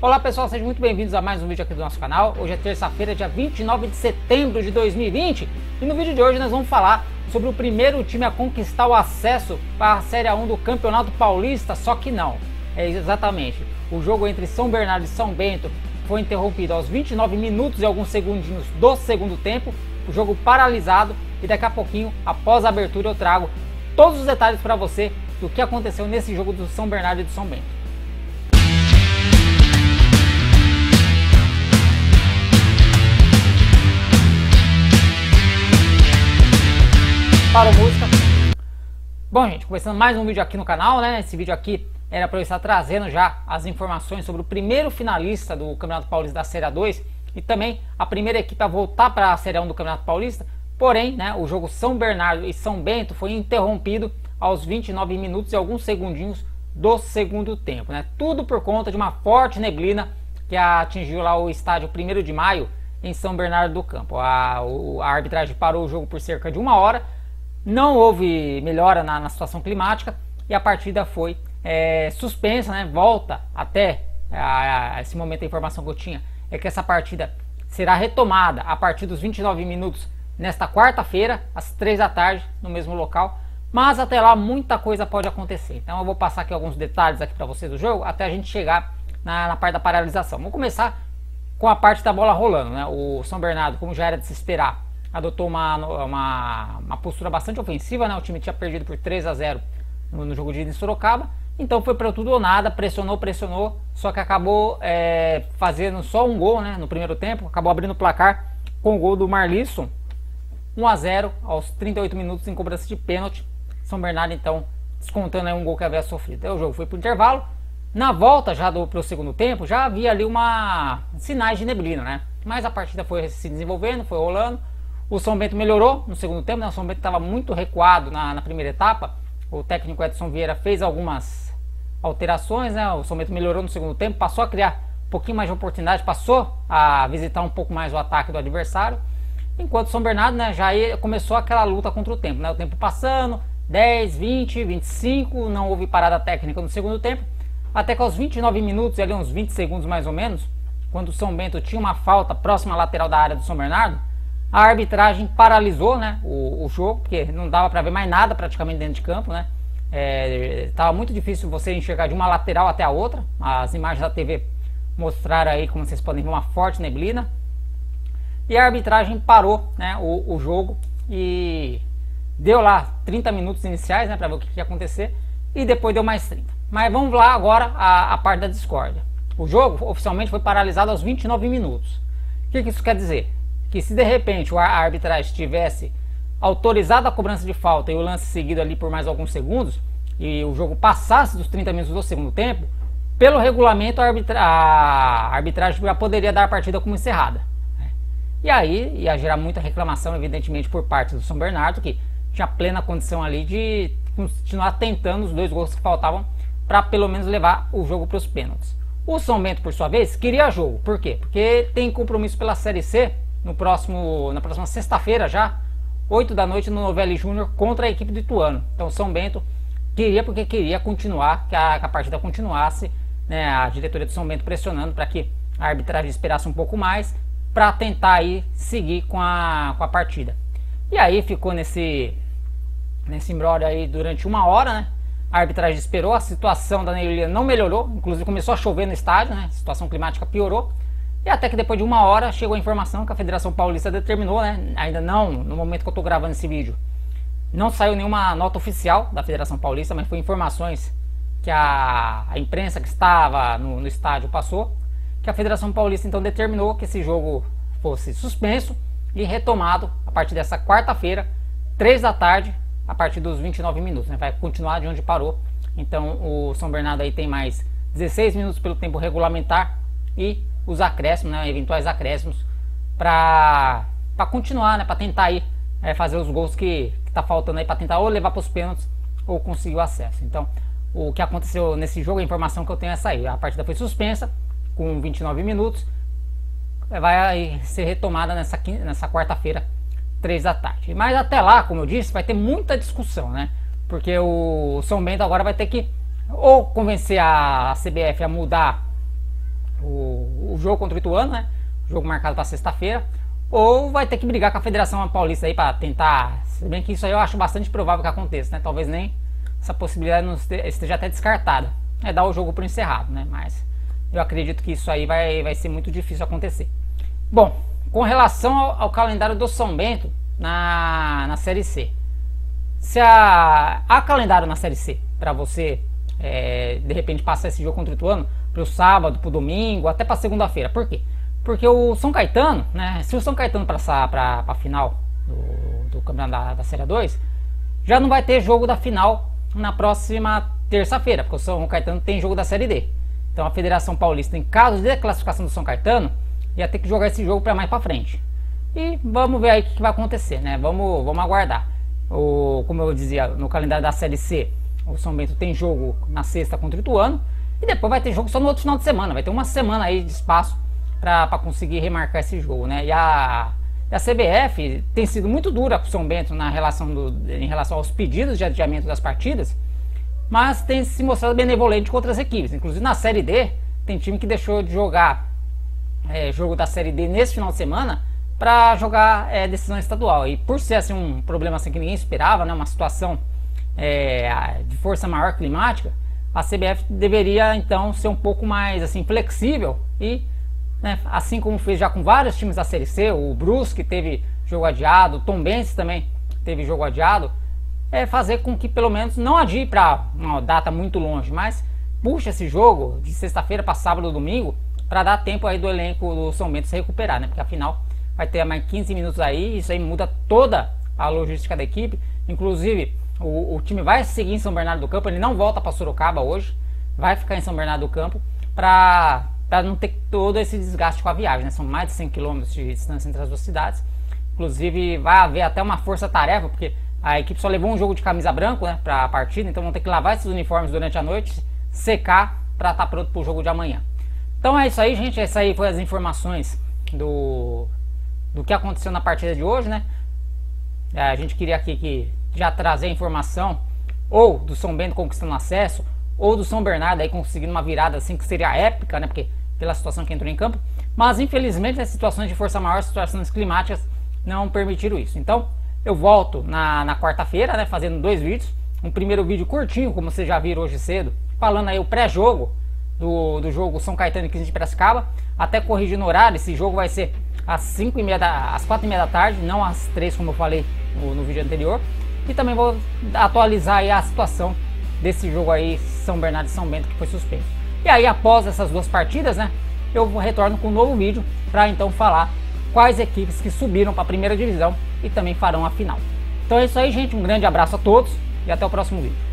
Olá pessoal, sejam muito bem-vindos a mais um vídeo aqui do nosso canal. Hoje é terça-feira, dia 29 de setembro de 2020 e no vídeo de hoje nós vamos falar sobre o primeiro time a conquistar o acesso para a Série 1 do Campeonato Paulista, só que não. É exatamente, o jogo entre São Bernardo e São Bento foi interrompido aos 29 minutos e alguns segundinhos do segundo tempo, o jogo paralisado e daqui a pouquinho, após a abertura, eu trago todos os detalhes para você do que aconteceu nesse jogo do São Bernardo e do São Bento. Bom, gente, começando mais um vídeo aqui no canal, né? Esse vídeo aqui era para eu estar trazendo já as informações sobre o primeiro finalista do Campeonato Paulista da Série 2 e também a primeira equipe a voltar para a Série 1 do Campeonato Paulista. Porém, né, o jogo São Bernardo e São Bento foi interrompido aos 29 minutos e alguns segundinhos do segundo tempo, né? Tudo por conta de uma forte neblina que atingiu lá o estádio 1 de maio em São Bernardo do Campo. A, a arbitragem parou o jogo por cerca de uma hora não houve melhora na, na situação climática e a partida foi é, suspensa, né? Volta até a, a esse momento a informação que eu tinha é que essa partida será retomada a partir dos 29 minutos nesta quarta-feira, às 3 da tarde, no mesmo local. Mas até lá muita coisa pode acontecer. Então eu vou passar aqui alguns detalhes aqui para vocês do jogo até a gente chegar na, na, parte da paralisação. Vamos começar com a parte da bola rolando, né? O São Bernardo, como já era de se esperar, adotou uma, uma, uma, postura bastante ofensiva, né? O time tinha perdido por 3 a 0 no, no jogo de em Sorocaba. Então foi para tudo ou nada, pressionou, pressionou, só que acabou é, fazendo só um gol né, no primeiro tempo, acabou abrindo o placar com o gol do Marlisson, 1 a 0 aos 38 minutos em cobrança de pênalti. São Bernardo então descontando um gol que havia sofrido. Então, o jogo foi para o intervalo. Na volta já do pro segundo tempo, já havia ali uma sinais de neblina, né? Mas a partida foi se desenvolvendo, foi rolando. O São Bento melhorou no segundo tempo, né? o São Bento estava muito recuado na, na, primeira etapa. O técnico Edson Vieira fez algumas alterações, né? o São Bento melhorou no segundo tempo, passou a criar um pouquinho mais de oportunidade, passou a visitar um pouco mais o ataque do adversário. Enquanto o São Bernardo né, já começou aquela luta contra o tempo, né? o tempo passando, 10, 20, 25, não houve parada técnica no segundo tempo. Até que aos 29 minutos, ali uns 20 segundos mais ou menos, quando o São Bento tinha uma falta próxima à lateral da área do São Bernardo, a arbitragem paralisou né, o, o jogo, porque não dava para ver mais nada praticamente dentro de campo. Né? É, muito difícil você enxergar de uma lateral até a outra. As imagens da TV mostraram aí, como vocês podem ver, uma forte neblina. E a arbitragem parou né, o, o jogo e deu lá 30 minutos iniciais né, para ver o que, que, ia acontecer. E depois deu mais 30. Mas vamos lá agora a, a parte da discórdia. O jogo oficialmente foi paralisado aos 29 minutos. O que, que isso quer dizer? Que se de repente a arbitragem tivesse autorizado a cobrança de falta e o lance seguido ali por mais alguns segundos e o jogo passasse dos 30 minutos do segundo tempo, pelo regulamento a, arbitra a arbitragem já poderia dar a partida como encerrada. Né? E aí ia gerar muita reclamação, evidentemente, por parte do São Bernardo, que tinha plena condição ali de continuar tentando os dois gols que faltavam para pelo menos levar o jogo para os pênaltis. O São Bento, por sua vez, queria jogo. Por quê? Porque tem compromisso pela Série C no próximo, na próxima sexta-feira já, 8 da noite no Novelli Júnior contra a equipe do Ituano. Então São Bento queria porque queria continuar, que a, que a partida continuasse, né, a diretoria do São Bento pressionando para que a arbitragem esperasse um pouco mais para tentar aí seguir com a, com a partida. E aí ficou nesse nesse embrólio aí durante uma hora, né? A arbitragem esperou, a situação da neblina não melhorou, inclusive começou a chover no estádio, né? A situação climática piorou. E até que depois de uma hora chegou a informação que a Federação Paulista determinou, né? Ainda não, no momento que eu estou gravando esse vídeo, não saiu nenhuma nota oficial da Federação Paulista, mas foi informações que a, a imprensa que estava no, no estádio passou, que a Federação Paulista então determinou que esse jogo fosse suspenso e retomado a partir dessa quarta-feira, 3 da tarde, a partir dos 29 minutos. Né? Vai continuar de onde parou. Então o São Bernardo aí tem mais 16 minutos pelo tempo regulamentar e os acréscimos, né, eventuais acréscimos, para continuar, né, para tentar aí, é, fazer os gols que, está faltando aí, para tentar ou levar para os pênaltis ou conseguir o acesso. Então, o que aconteceu nesse jogo, a informação que eu tenho é essa aí. A partida foi suspensa com 29 minutos, vai ser retomada nessa, nessa quarta-feira, 3 da tarde. Mas até lá, como eu disse, vai ter muita discussão, né? Porque o São Bento agora vai ter que ou convencer a CBF a mudar o, o, jogo contra o Ituano, né? jogo marcado para sexta-feira, ou vai ter que brigar com a Federação Paulista aí para tentar. Se bem que isso aí eu acho bastante provável que aconteça, né? Talvez nem essa possibilidade não esteja até descartada. É dar o jogo por encerrado, né? Mas eu acredito que isso aí vai, vai ser muito difícil acontecer. Bom, com relação ao, ao calendário do São Bento na, na Série C. Se a, há calendário na Série C para você é, de repente passar esse jogo contra o Ituano para o sábado, para o domingo, até para segunda-feira. Por quê? Porque o São Caetano, né? Se o São Caetano passar para a final do, do campeonato da, da Série 2, já não vai ter jogo da final na próxima terça-feira, porque o São Caetano tem jogo da Série D. Então a Federação Paulista, em caso de classificação do São Caetano, ia ter que jogar esse jogo para mais para frente. E vamos ver aí o que, que, vai acontecer, né? Vamos, vamos aguardar. O, como eu dizia, no calendário da Série C, o São Bento tem jogo na sexta contra o Ituano. E depois vai ter jogo só no outro final de semana. Vai ter uma semana aí de espaço para conseguir remarcar esse jogo, né? E a, a CBF tem sido muito dura com o São Bento na relação do, em relação aos pedidos de adiamento das partidas, mas tem se mostrado benevolente com outras equipes. Inclusive na Série D, tem time que deixou de jogar é, jogo da Série D nesse final de semana para jogar é, decisão estadual. E por ser assim um problema assim que ninguém esperava, né? Uma situação é, de força maior climática, a CBF deveria então ser um pouco mais assim flexível e né, assim como fez já com vários times da Série C, o Brusque teve jogo adiado, o Tom Benz também teve jogo adiado, é fazer com que pelo menos não adie para uma data muito longe, mas puxa esse jogo de sexta-feira para sábado ou domingo para dar tempo aí do elenco do São Bento se recuperar, né? Porque afinal vai ter mais 15 minutos aí, isso aí muda toda a logística da equipe, inclusive o, o, time vai seguir em São Bernardo do Campo, ele não volta para Sorocaba hoje, vai ficar em São Bernardo do Campo para não ter todo esse desgaste com a viagem. Né? São mais de 100 km de distância entre as duas cidades. Inclusive vai haver até uma força-tarefa, porque a equipe só levou um jogo de camisa branca né, para a partida, então vão ter que lavar esses uniformes durante a noite, secar para estar tá pronto para o jogo de amanhã. Então é isso aí, gente. Essas aí foram as informações do, do que aconteceu na partida de hoje, né? É, a gente queria aqui que já trazer a informação ou do São Bento conquistando acesso, ou do São Bernardo aí conseguindo uma virada assim que seria épica, né? Porque pela situação que entrou em campo. Mas infelizmente as situações de força maior, situações climáticas não permitiram isso. Então eu volto na, na quarta-feira, né? Fazendo dois vídeos. Um primeiro vídeo curtinho, como vocês já viram hoje cedo, falando aí o pré-jogo do, do jogo São Caetano e 15 de Piracicaba. Até corrigindo o horário, esse jogo vai ser às 5 e meia da, às 4 e meia da tarde, não às 3 como eu falei no, no vídeo anterior. E também vou atualizar a situação desse jogo aí, São Bernardo e São Bento, que foi suspenso. E aí, após essas duas partidas, né, eu retorno com um novo vídeo para então falar quais equipes que subiram para a primeira divisão e também farão a final. Então é isso aí, gente. Um grande abraço a todos e até o próximo vídeo.